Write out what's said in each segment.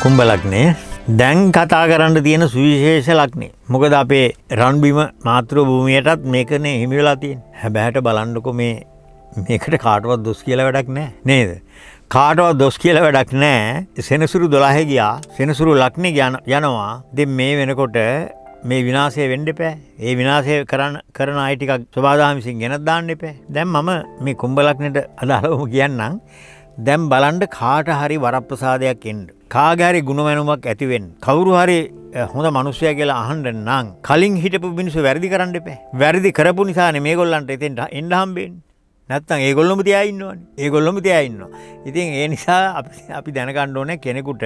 කුම්ඹ ලක්නේ දැන් කතා කරන්න තියෙන සුවිශේෂ ලක්නේ. මොකද අපේ රන්බිම මාතෘ භූමියටත් මේකනේ හිමි වෙලා තියෙන. හැබැහැට බලන්නකො මේ මේකට කාටවත් දොස් කියල වැඩක් නෑ නේද. කාටවත් දොස් කියල වැඩක් නෑ සෙනසුරු දොලාහෙ ගියා. සෙනසුරු ලක්නේ ගැන යනවා. දෙ මේ වෙනකොට මේ විනාසය වෙන්ඩ පෑ ඒ විනාසය කරන්න කරන අයිටිකක් ස්වබාදාමිසින් ගෙනත් දාන්න එපෑ. දැම් මම මේ කුම්ඹලක්නට අදාළවම කියන්නම් දැම් බලන්ඩ කාට හරි වරප්‍රසාදයක් එන්ඩ. කාගෑරි ගුණවැනුමක් ඇතිවෙන්. කවුරු හරි හොඳ මනුස්්‍යය කියලා අහන්ඩ නං කලින් හිටපු මිනිසු වැරදි කරන්න එපෑ වැරදි කරපු නිසාන මේ ගොල්ලන්ට එතෙන්ට එන්ඩහම්බෙන් නැත්තන් ඒගොල්ලොම තියයින්නවන ඒගොල්ලොම තියයින්න. ඉතින් ඒ නිසා අපි දැනකණ්ඩ ඕන කෙනෙකුට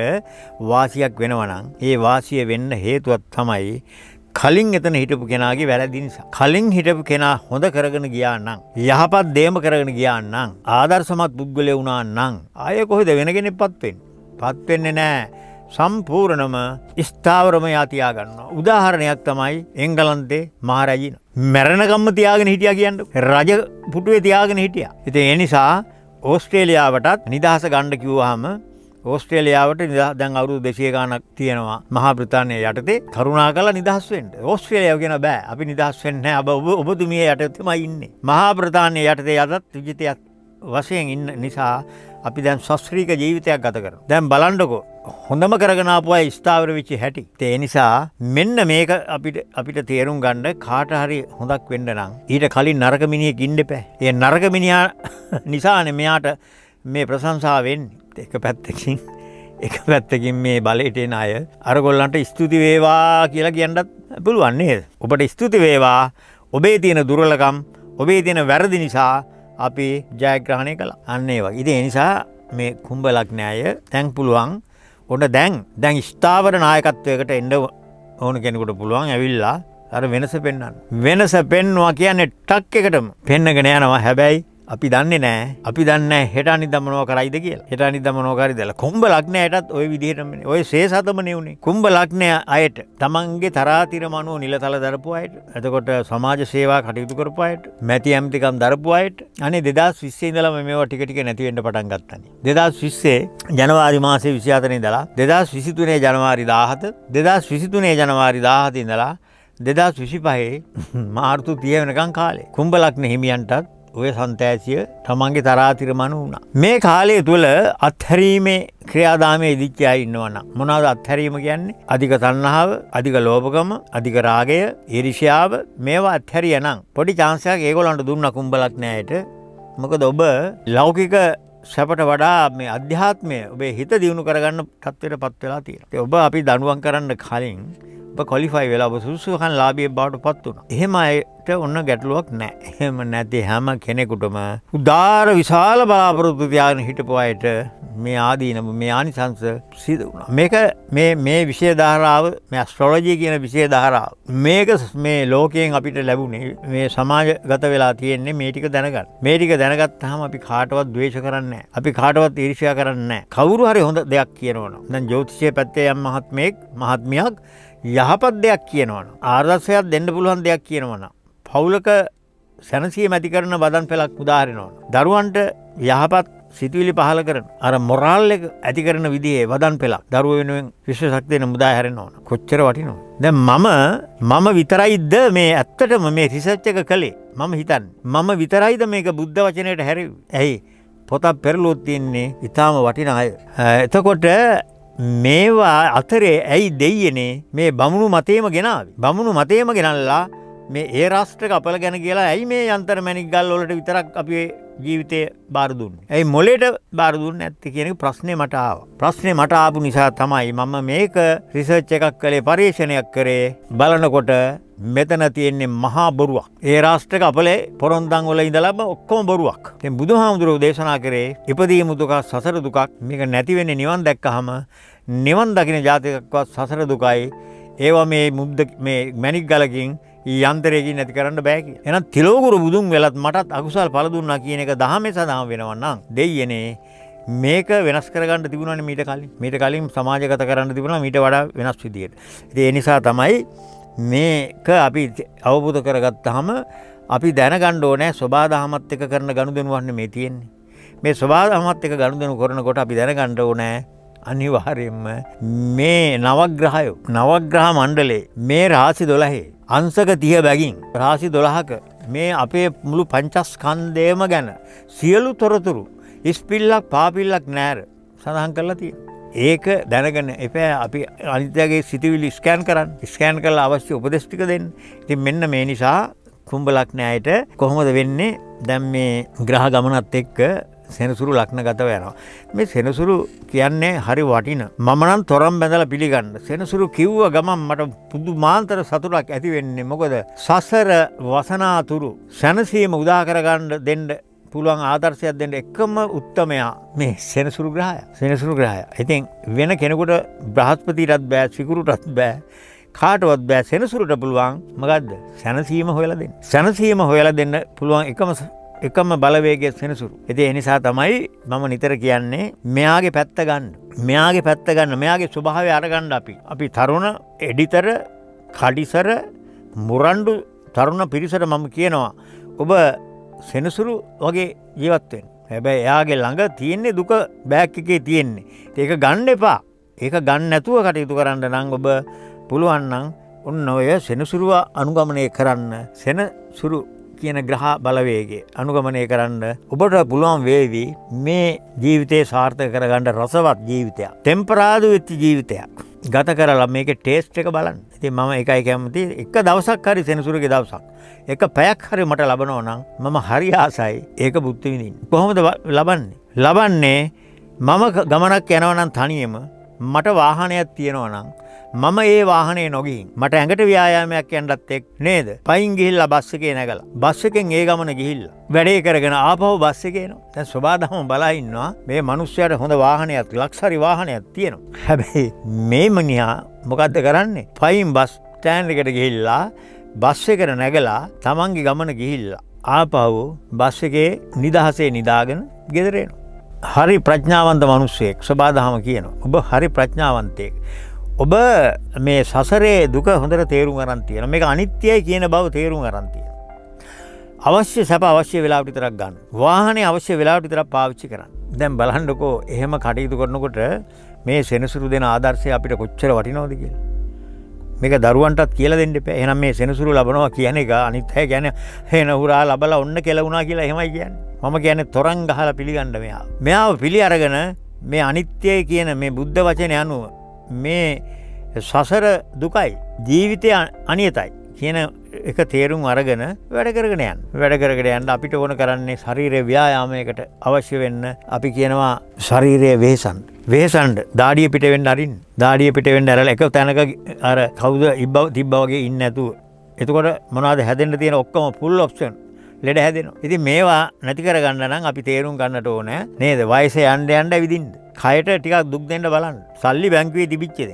වාසියක් වෙනවනං ඒ වාසිය වෙන්න හේතුවත් තමයි කලින් එතන හිටපු කෙනගේ වැරදි නිසා. කලින් හිටපු කෙනා හොඳ කරගෙන ගියාන්නම්. යහපත් දේම කරගෙන ගියාන්නම්. ආදර්ශමත් පුද්ගලය වුණා නං. අය කොහෙද වෙනගෙන පත්වෙන්. පත්වෙන්නේ නෑ. සම්පූර්ණම ස්ථාවරම යාතියාගන්න. උදාහරණයක් තමයි එංගලන්තේ මහරජින. මැරණකම්ම තියාගෙන හිටිය කියන්න රජ පුටුවේ තියාගෙන හිටිය. එති එනිසා ඕස්ට්‍රේලියාවටත් නිදහස ගණ්ඩ කිව්වාහම ඕස්ට්‍රේලියාවට දැන් අවුරු දෙශය ගානක් තියෙනවා මහා ප්‍රතාානය යටතේ කරුණා කල නිදහස්වෙන්ට ඕස්ට්‍රේලියාව ගෙන බෑ අපි නිදහස් වෙන්න අබ ඔබ ඔබතුමිය යටතම ඉන්නේ. මහා ප්‍රතාානය යටතේ යදත් විජිතයක් වසයෙන් ඉන්න නිසා අපි දැන් ශස්ත්‍රීක ජීවිතයක් ගත කර. දැන් බලන්ඩකෝ හොඳම කරගනාපුවා ස්ථාවර විච්චි හැටි. ඒ නිසා මෙන්න මේක අපිට අපිට තේරුම් ගණ්ඩ කාට හරි හොඳක් වෙන්න නම්. ඊට කලින් නරකමිනිය ගින්ඩ පෑ. ඒ නරකමිනියා නිසාන මෙයාට මේ ප්‍රසංසාවෙන් එක පැත්තකින් එක පැත්තකින් මේ බලයටෙන අය අරගොල්ලන්ට ස්තුති වේවා කියලා කියන්නත් පුළුවන්නේ. ඔබට ස්තුති වේවා. ඔබේ තියෙන දුරලකම් ඔබේ තියෙන වැරදි නිසා අපි ජයග්‍රහණය කළ. අන්නේ වගේ. ඉති එනිසා මේ කුම්ඹලක් නෑය තැන් පුළුවන්. ඔන්න දැන් දැන් ස්ථාවර නායකත්වයකට එන්ඩ ඕන කෙනෙකුට පුළුවන් ඇවිල්ලා අර වෙනස පෙන්න්න. වෙනස පෙන්වා කියන්නේ ටක් එකටම. පෙන්න්නගෙන යනවා. හැබැයි අපි දන්නේ නෑ. අපි දන්න හෙට නිදමනෝ කරයිද කියලා. හෙට නිදමනෝකරි දල කුම්ඹ ලක්නයටත් ඔය විදිහටම ඔය සේ සතම නෙවුණේ කුම්ඹ ලක්නය අයට තමන්ගේ තරාතිර මනුව නිලතල දරපු අයට ඇතකොට සමාජ සේවා කටයුතු කරපු අයට මැති ඇමතිකම් දරපු අයට අනේ දෙදස් විස්සේ දලම මේවා ටිකටික නැතිවෙන්ට පටන් ගත්තන. දෙදස් විස්සේ ජනවාරි මාසේ විසිාතනය දලා දෙදස් විසිතුනේ ජනවාරි දාහත දෙදස් විසිතුනේ ජනවාරි දාහති ඉඳලා දෙදස් විසි පහේ මාර්තු තිය වෙනකං කාලේ කුම්ඹලක්න හිමියන්ටත් ඔය සන්තෑසිය තමන්ගේ තරාතිරමණු වුණ. මේ කාලය තුළ අත්හැරීමේ ක්‍රියාදාමය ඉදිච්චා ඉන්නවන. මොනාද අත්හැරීම කියන්නේ අධික තන්නහාාව අධික ලෝපකම අධික රාගය ඉරිෂාව මේවා අත්හැරිය නම් පොඩි චාන්සයක් ඒගොලන්ට දුන්න කුම්ඹලක් නෑයට මොකද ඔබ ලෞකික සැපට වඩා මේ අධ්‍යාත්මය ඔබේ හිත දියුණු කරගන්න තත්වයට පත් වෙලා තියෙන. ඔබ අපි දනුවන් කරන්න කලින් කොලිෆයි වෙලා සුසුහන් ලාබිය බවට පත් වුණ. එහෙම අයට ඔන්න ගැටලුවක් නෑ එහෙම නැති හැම කෙනෙකුටම උදාර විශාල බලාපොරොත්තු තියාගෙන හිටපු අයට මේ ආදීනම මේ ආනිසංස සිද වුණ. මේක මේ විෂය ධාරාව මේ ස්ට්‍රෝලජී කියන විෂය ධාරාව. මේක මේ ලෝකයෙන් අපිට ලැබුණේ මේ සමාජ ගත වෙලා තියෙන්නේ මේටික දැනගන්න. මේටික දැනගත් හම අපි කාටවත් දවේශ කරන්න අපි කාටවත් ඉරිෂය කරන්න කවුරු හරි හොඳ දෙයක් කියනවන. දැන් ජෝතිෂය පැත්තේ යම් මහත්මයෙක් මහත්මයක් යහපත් දෙයක් කියනවන. ආර්දර්ශයක් දෙන්න පුළුවන් දෙයක් කියනවන. පවුලක සැනසිය මැති කරන බදන් පෙලක් උදාහරෙනවන. දරුවන්ට යහපත් සිතුවිලි පහල කරන අර මොරාල් එක ඇති කරන විදිේ වදන් පෙලා දරුව වෙනුවෙන් විශ්ව ශක්තියන මුදා හැරෙන ඕන කොච්චර වටිනවා. දැ මම මම විතරයිද මේ ඇත්තටම මේ රිසච්චක කළේ මම හිතන් මම විතරයිද මේක බුද්ධ වචනයට හැර ඇයි පොතක් පෙරලොත් තියන්නේ ඉතාම වටින අය. එතකොට මේවා අතරේ ඇයි දෙයියනේ මේ බමුණු මතේම ගෙනාව. බමුණු මතේම ගෙනල්ලා මේ ඒ රාෂ්ට්‍රක අපල ගැන කියලා ඇයි මේ අන්තර මැනික් ගල් වලට විතරක් අපේ ජීවිතය බාරදුන්න. ඇයි මොලේට බාරදුන්න ඇත්ති කියෙනෙ ප්‍රශ්නය මටාව. ප්‍රශ්නය මට ආපු නිසා තමයි මම මේක රිසර්ච් එකක් කළේ පර්ේෂණයක් කරේ බලනකොට මෙතන තියෙන්නේ මහා බොරුවක්. ඒ රාෂ්ට්‍රක අපලේ පොරොන්දං වල ඉඳලම ඔක්කොම බොරුවක්. තෙන් බුදු හාමුදුරුව දේශනා කරේ ඉපදීම දුකක් සසර දුකක් මේක නැතිවෙන්නේ නිවන් දැක්කහම නිවන් දකින ජාතිකක්වත් සසර දුකයි ඒවා මේ මුද්ද මේ මැනික් ගලකින් යන්තරයකින් නැති කරන්න බෑකි. එන තිලෝගුරු බුදුන් වෙලත් මටත් අකුසල් පලදුන්නා කියන එක දහම සදාම වෙනවන්නම් දෙයනේ මේක වෙනස් කරගන්න තිබුණන මීට කලින් මීට කලින් සමාජගත කරන්න තිබුණ මීට වඩා වෙනස් විදියට. ඒ නිසා තමයි මේක අපි අවබුධ කරගත්තහම අපි දැනගණ්ඩ ඕනෑ ස්වබාදහමත් එක කරන ගණු දෙනුවන්න මේ තියෙන්නේ. මේ ස්වබාදහමත් එක ගණු දෙනු කරන කොට අපි දැනගණ්ඩ ඕනෑ අනිවාර්යෙන්ම මේ නවග්‍රහයෝ නවග්‍රහ මණ්ඩලේ මේ රාසි දොළහේ අංසක තිය බැගින් රාසි දොළහක මේ අපේ මුළු පංචස්කන්දේම ගැන සියලු තොරතුරු ඉස්පිල්ලක් පාපිල්ලක් නෑර සඳහන් කරලා තිය. ඒක දැනගෙන එපෑ අපි අනිතගේ සිතිවිලි ස්කෑන් කරන්න. ස්කෑන් කල අවශ්‍ය උපදෙස්්ටික දෙන්න. ඉතින් මෙන්න මේ නිසා කුම්ඹලක් නෑයට කොහොමද වෙන්නේ? දැම් මේ ග්‍රහ ගමනත් එක්ක සෙනසුරු ලක්න ගතව යනවා. මේ සෙනසුරු කියන්නේ හරි වටින. මමනම් තොරම් බැඳල පිළිගන්න. සෙනසුරු කිව්ව ගමන් මට පුදු මාන්තර සතුරක් ඇති වෙන්නේ මොකද සසර වසනාතුරු සැනසීම උදාකරගණ්ඩ දෙන්ඩ පුළුවන් ආදර්ශයක් දෙන්න එකම උත්තමයා මේ සෙනසුරු ග්‍රහය සෙනසුරු ග්‍රහය. ඉතින් වෙන කෙනෙකුට බ්‍රහස්පතිරත් බෑ සිකුරුටත් බෑ. කාටවත් බෑ සෙනසුරට පුළුවන් මගදද සැනසීම හොයල දෙන්න. සැනසීම හොයලා දෙන්න පුළුවන් එකම එකම බලවේගේ සෙනසුරු. ඇති එනිසා තමයි මම නිතර කියන්නේ මෙයාගේ පැත්ත ගන්න. මෙයාගේ පැත්ත ගන්න මෙයාගේ ස්වභාව අරගණ්ඩ අපි. අපි තරුණ එඩිතර කඩිසර මුරන්ඩු තරුණ පිරිසට මම කියනවා. ඔබ සෙනසුරු වගේ ජීවත්වෙන්. හැබැයි එයාගේ ළඟ තියෙන්නේ දුක බෑක් එකේ තියෙන්නේ. ඒක ගන්න එපා. ඒක ගන්න නැතුව කටයුතු කරන්න නං ඔබ පුළුවන්නම් ඔන්න ඔය සෙනසුරුව අනුගමනය කරන්න සෙනසුරු කියන ග්‍රහ බලවේගේ අනුගමනය කරන්න ඔබට පුළුවන් වේවී මේ ජීවිතය සාර්ථක කරගන්නඩ රසවත් ජීවිතයක්. තෙම්පරාදු වෙච්චි ජීවිතයක්. ගත කරලා මේක ටේස්ට් එක බලන්න ඉති මම එකයි කැමති එක දවසක් හරි සෙනසුරගේ දවසක්. එක පැයක් හරි මට ලබනෝ නම් මම හරි ආසයි ඒක බුද්ධවිනින්. කොහොමද ලබන්නේ. ලබන්නේ මම ගමනක් යනවනම් තනියම මට වාහනයක් තියෙනවනම් මම ඒ වාහනේ නොගින්. මට ඇඟට ව්‍යයාමයක් යන්නත් එක් නේද? පයින් ගිහිල්ල බස්ස එකේ නැගල. බස්ස එකෙන් ඒ ගමන ගිහිල්ල. වැඩේ කරගෙන ආපහු බස්ස එකේන තැන් ස්වබාදහම බලඉන්නවා මේ මනුස්්‍යයට හොඳ වාහනයක් ලක්සරි වාහනයක් තියෙනවා. හැබැයි මේ මනිහා මොකක්ද කරන්නේ? පයින් බස් තෑන් එකට ගිහිල්ලා බස්ස එකට නැගලා තමන්ගේ ගමන ගිහිල්ලා ආපහු බස් එකේ නිදහසේ නිදාගෙන ගෙදරෙන. හරි ප්‍රඥාවන්ත මනුස්සයෙක් ස්වබාදහම කියන ඔබ හරි ප්‍රඥාවන්තයෙක්. ඔබ මේ සසරේ දුක හොඳට තේරුම් අරන්තියන මේ අනිත්‍යයි කියන බව තේරුම් අරන්තිය. අවශ්‍ය සැප අවශ්‍ය වෙලා විතරක් ගන්න. වාහනේ අවශ්‍ය වෙලා විතර පාවිච්චි කරන්න. දැන් බලන්ඩකෝ එහෙම කටයුතු කරනකොට මේ සෙනසුරු දෙන ආදර්ශය අපිට කොච්චර වටිනෝද කියල. මේක දරුවන්ටත් කියල දෙන්න එප එහනම් මේ සෙනසුරු ලබනවා කියන එක අනිත්හය ගැන හෙන හුරා ලබල ඔන්න කෙලවුණා කියලා හෙමයි කියන්න මම කියන තොරන් ගහල පිළිගණ්ඩ මෙයා. මෙයාව පිළි අරගෙන මේ අනිත්‍යය කියන මේ බුද්ධ වචනය අනුව මේ සසර දුකයි ජීවිතය අනියතයි කියන එක තේරුම් අරගෙන වැඩකරගෙන යන් වැඩකරගෙන යන්න අපිට ඕන කරන්නේ ශරීරය ව්‍යයාමයකට අවශ්‍ය වෙන්න. අපි කියනවා ශරීරය වේසන් වේසන්ඩ දාඩිය පිටවෙන්න අරින් දාඩිය පිටවෙන්න ඇරල එක තැනක අර කවුද ඉබ්බව තිබ්බවගේ ඉන්න ඇතුව එතකොට මොනාද හැදෙන්ට තියෙන ඔක්කම පුල් ඔප්ෂන් ලෙඩ හැදෙන ඉති මේවා නැතිකර ගන්න නම් අපි තේරුම් ගන්නට ඕන නේද? වයිස අන්ඩ අන්ඩ විදින්ට කයට ටිකක් දුක් දෙන්න බලන්න. සල්ලි බැංකුවේ තිබිච්චද.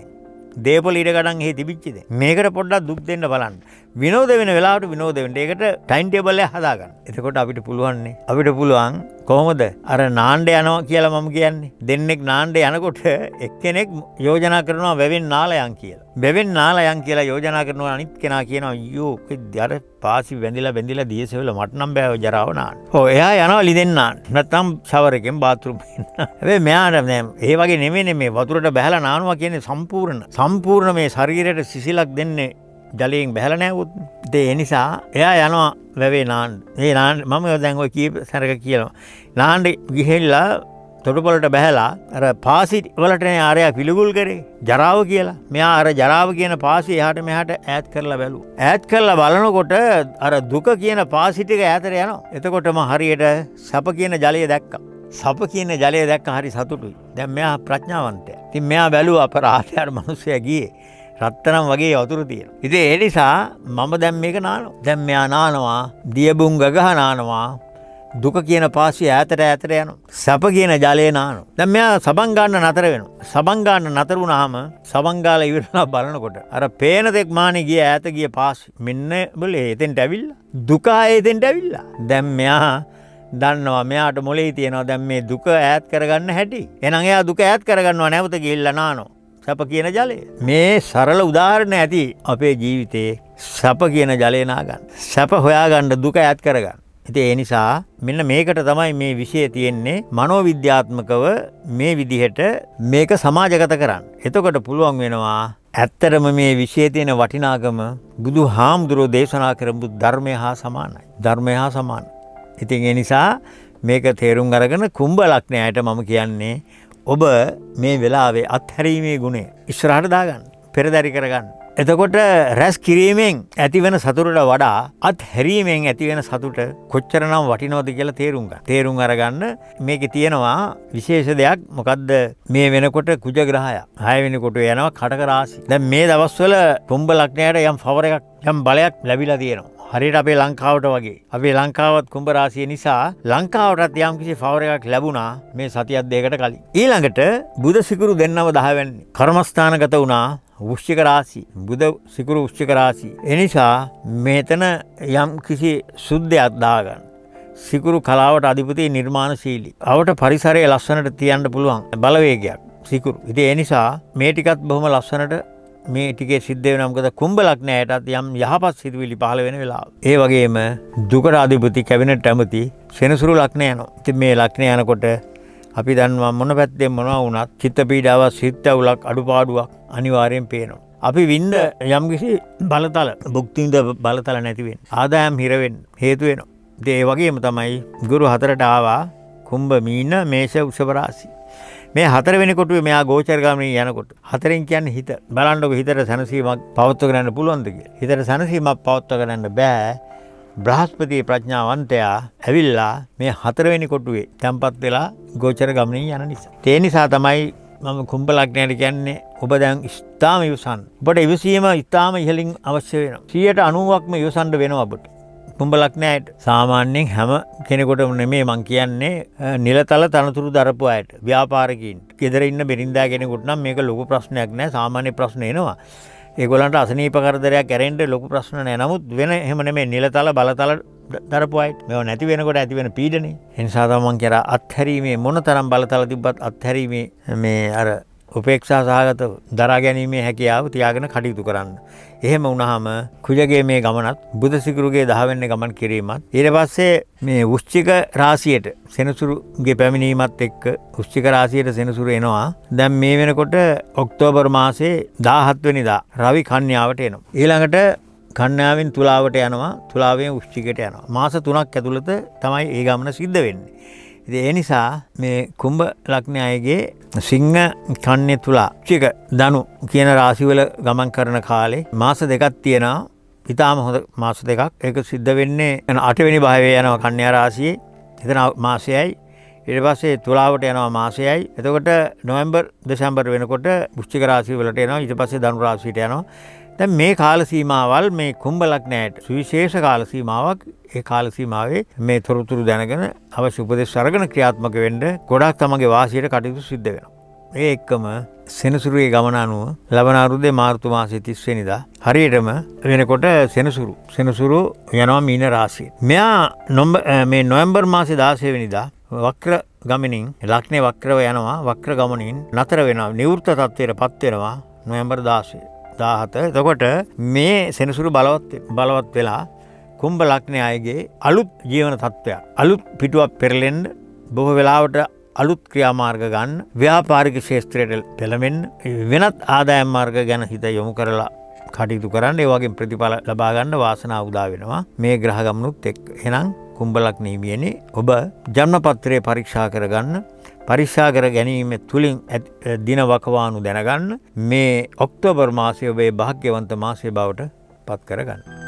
දේපල ඉඩගඩන් ඒ තිබිච්චද මේකට පොඩ්ඩක් දුක් දෙන්න බලන්න. විනෝද වෙන වෙලාට විනෝද වෙන්ට ඒකට ටයින් ටේබල්ල හදාගන්න. එතකොට අපිට පුළුවන්නේ අපිට පුළුවන් කොහොමද? අර නාණ්ඩ යනවා කියලා මම කියන්නේ. දෙන්නෙක් නාණ්ඩ යනකොට එක්කෙනෙක් යෝජනා කරනවා වැවෙන් නාලයන් කියලා. බැවෙන් නාලයන් කියලා යෝජනා කරනවා අනිත් කෙනා කියනවා යෝක දර පාසි වැඳිලා බැඳිලා දියසෙවල මටනම් බෑව ජරාවනාන්. හෝ එයා යනවා ලිදෙන්න්නා නැත්තම් ශවරකෙන් බාතුරුම ඇේ මෙයාට ඒ වගේ නෙමේ මේ වතුරට බැහල නානවා කියන්නේ සම්පූර්ණ සම්පූර්ණ මේ ශරීරයට සිසිලක් දෙන්නේ ජලයෙන් බැහල නෑවුත් දේ එනිසා එයා යනවා වැවේ නාන් ඒ නාන් මම දැන්ව කී සැරක කියනවා. නාන්ඩ ගිහෙල්ලා තොටපොලට බැහලා අර පාසිට වලටන ආරයක් පිළිගුල් කරේ ජරාව කියලා මෙයා අර ජරාව කියන පාසි එහට මෙහට ඇත් කරලා බැලු. ඇත් කරලා බලනකොට අර දුක කියන පාසිටික ඇතර යනවා. එතකොටම හරියට සැප කියන ජලය දැක්ක. සප කියන ජලය දැක්ක හරි සතුටුයි දැම් මෙයා ප්‍රඥාවන්තය තින් මෙයා බැලූ අප රාතයාට මනුස්සය ගිය රත්තනම් වගේ යතුරු තියෙන. ඉති එනිසා මම දැම් මේක නානු දැම් මෙයා නානවා දියබුන් ගගහ නානවා දුක කියන පාසි ඇතට ඇතර යන සැප කියන ජලය නානු. දැම් මෙයා සබංගාන්න නතර වෙන. සබංගාන්න නතරුණාම සබංගාල ඉවරලා බලනකොට. අර පේනතෙක් මානෙ ගිය ඇත ගිය පාසි මෙන්න බල ඒතෙන්ට ඇවිල්ල. දුකා ඒතෙන්ට ඇවිල්ලා. දැම් මෙයා දන්නවා මෙයාට මොලේ තියෙනවා දැම් මේ දුක ඇත් කරගන්න හැටි එනගේ දුක ඇත් කරගන්නවා නැවත ගිල්ල නානෝ සැප කියන ජලය. මේ සරල උදාහරණ ඇති අපේ ජීවිතයේ සැප කියන ජලයනාගන්න. සැප හොයාගණ්ඩ දුක ඇත් කරගන්න. ඉති ඒ නිසා මෙන්න මේකට තමයි මේ විෂය තියෙන්නේ මනෝවිද්‍යාත්මකව මේ විදිහට මේක සමාජගත කරන්න. එතකොට පුළුවන් වෙනවා ඇත්තරම මේ විෂය තියෙන වටිනාකම බුදු හාමුදුරුවෝ දේශනා කරපු ධර්මය හා සමානයි. ධර්මය හා සමාන. ඉතින් ඒ නිසා මේක තේරුම් අරගෙන කුම්භ ලක්නයට මම කියන්නේ ඔබ මේ වෙලාවේ අත්හැරීමේ ගුණය ඉස්සරහට දාගන්න. පෙරදැරි කරගන්න. එතකොට රැස් කිරීමෙන් ඇතිවෙන සතුරට වඩා අත් හැරීමෙන් ඇතිවෙන සතුට කොච්චර නම් වටිනවද කියලා තේරුම්ග. තේරුම් අරගන්න මේක තියෙනවා විශේෂ දෙයක් මොකක්ද මේ වෙනකොට කුජ ග්‍රහය හයවෙනිකොට යනවා කටකරාසි. දැ මේ දවස්වල පුම්ඹ ලක්නයට යම් ෆවර එකක් යම් බලයක් ලැබිලා තියෙනවා. හරිට අපේ ලංකාවට වගේ අපේ ලංකාවත් කුම්ඹරාසිය නිසා ලංකාවටත් යම් කිසි ෆවර එකක් ලැබුණා මේ සතියක් දෙකට කලින්. ඊළඟට බුද සිකුරු දෙන්නව දහවැන්නේ. කර්මස්ථානගත වුණා වෘෂ්චික රාසි බුද සිකුරු වෘෂ්චික රාසි. එනිසා මෙතන යම් කිසි සුද්ධයක් දාගන්න. සිකුරු කලාවට අධිපති නිර්මාණශීලී. අවට පරිසරය ලස්සනට තියන්න පුළුවන් බලවේගයක් සිකුරු. ඉති එනිසා මේ ටිකත් බොහොම ලස්සනට මේ ටිකේ සිද්ධ වෙනම්කද කුම්ඹලක් නෑයටත් යම් යහපත් සිදුවිලි පහල වෙන වෙලා. ඒ වගේම දුකට අධිපති කැබිනට ඇමති සෙනසුරු ලක්නය යනවා. ති මේ ලක්නය යනකොට අපි දන්නවා මොන පැත්තෙන් මොනවා වුණත් චිත්ත පීඩාව සිත්ත අවුලක් අඩුපාඩුවක් අනිවාර්යෙන් පේනවා. අපි වින්ද යම්කිසි බලතල බුක්තින්ද බලතල නැතිවෙන්. ආදායම් හිරවෙන් හේතුවෙන. දේ වගේම තමයි ගුරු හතරට ආවා කුම්භ මීන මේෂ උෂපරාසි. මේ හතරවෙනි කොටුවේ මෙයා ගෝචරගාමී යනකොට හතරෙන් කියන්නේ හිත බලන්නක හිතට සැනසීමක් පවත්ව කරන්න පුළුවන්ද කියලා. හිතට සැනසීමක් පවත්ව කරන්න බෑ. බ්‍රහස්පති ප්‍රඥාවන්තයා ඇවිල්ලා මේ හතරවෙනි කොටුවේ තැන්පත් වෙලා ගෝචර ගමනින් යන නිසා. ඒ නිසා තමයි මම කුම්භ ලග්නයට කියන්නේ ඔබ දැන් ස්ථාම යුසන්. ඔබට ඉවසීම ඉතාම ඉහලින් අවශ්‍ය වෙන. සියයට අනුවක්ම යුසන්ඩ වෙන ඔබට. කුම්ඹලක්නෑයට සාමාන්‍යයෙන් හැම කෙනෙකොට නෙමේ මං කියන්නේ නිලතල තනතුරු දරපු අයට ව්‍යාපාරකින් ගෙදර ඉන්න බෙරින්දා කෙනෙකුට නම් මේක ලොකු ප්‍රශ්නයක් නෑ සාමාන්‍ය ප්‍රශ්න එනවා. ඒගොලන්ට අසනීප කරදරයක් ඇරෙන්ට ලොකු ප්‍රශ්න නෑ නමුත් වෙන එහෙමන මේ නිලතල බලතල දරපුයිට මෙ නැති වෙනකොට ඇතිවෙන පීඩනේ එනිසාතමන් කර අත්හැරීමේ මොන තරම් බලතල තිබත් අත්හැරීමේ මේ අර උපේක්ෂා සහගත දරා ගැනීමේ හැකියාව තියාගෙන කටයුතු කරන්න. එහෙම වුණහම කුජගේ මේ ගමනත් බුදසිකුරුගේ දහවෙන්න ගමන් කිරීමත්. ඊට පස්සේ මේ උෂ්චික රාසියට සෙනසුරුගේ පැමිණීමත් එක්ක උෂ්චික රාසියට සෙනසුරු එනවා. දැන් මේ වෙනකොට ඔක්තෝබර් මාසේ දාහත්වනිදා රවි කන්‍යාවට එනවා. ඊළඟට කන්‍යාවෙන් තුලාවට යනවා තුලාවෙන් උෂ්චිකට යනවා. මාස තුනක් ඇතුළත තමයි ඒ ගමන සිද්ධ වෙන්නේ. ඒ නිසා මේ කුම්භ ලක්නය අයගේ සිංහ කන්නේ තුලා චික දනු කියන රාසිවල ගමන් කරන කාලේ මාස දෙකත් තියෙනවා. ඉතාම හොඳ මාස දෙකක්. එක සිද්ධ වෙන්නේ එන අටවෙනි භාවය යනවා කන්‍යා රාසියේ එතන මාසයයි. ඉට පස්සේ තුලාවට යනවා මාසයයි. එතකොට නොවම්බර් දෙසම්බර් වෙනකොට පුෂ්චික රාසිවලට යනවා ඉට පස්සේ ධනු රාසිට යනවා. දැන් මේ කාල සීමාවල් මේ කුම්ඹලක් නෑට සුවිශේෂ කාල සීමාවක්. ඒ කාල සීමාවේ මේ තොරතුරු දැනගෙන අවශ්‍ය උපදෙස් අරගෙන ක්‍රියාත්මක වෙන්න ගොඩක් තමගේ වාසියට කටයුතු සිද්ධ වෙනවා. ඒ එක්කම සෙනසුරුවේ ගමන අනුව ලබන අවුරුද්දේ මාර්තු මාසයේ 30 වෙනිදා හරියටම වෙනකොට සෙනසුරු. සෙනසුරු යනවා මීන රාශිය. මෙයා මේ නොවැම්බර් මාසේ 16 වෙනිදා වක්‍ර ගමනින් ලක්නේ වක්‍රව යනවා. වක්‍ර ගමනින් නතර වෙනවා. නිවෘත්ත තත්ත්වයට පත් වෙනවා නොවැම්බර් 16 දාහත එතකොට මේ සෙනසුරු බලවත් බලවත් වෙලා කුම්භ ලක්නය අයගේ අලුත් ජීවන තත්ත්වයක් අලුත් පිටුවක් පෙරලෙන්ඩ බොහෝ වෙලාවට අලුත් ක්‍රියාමාර්ග ගන්න ව්‍යාපාරික ශේත්‍රයට පෙළමෙන් වෙනත් ආදායම් මාර්ග ගැන හිත යොමු කරලා කටයුතු කරන්න ඒ වගේ ප්‍රතිඵල ලබාගන්න වාසනා උදා වෙනවා. මේ ග්‍රහගමනුත් එක් එනම් කුම්ඹලක් නීමියනේ ඔබ ජන්මපත්‍රය පරීක්ෂා කරගන්න පරික්ෂා කර ගැනීම තුළින් දින වකවානු දැනගන්න මේ ඔක්තෝබර් මාසය ඔබේ භාග්‍යවන්ත මාසය බවට පත් කරගන්න.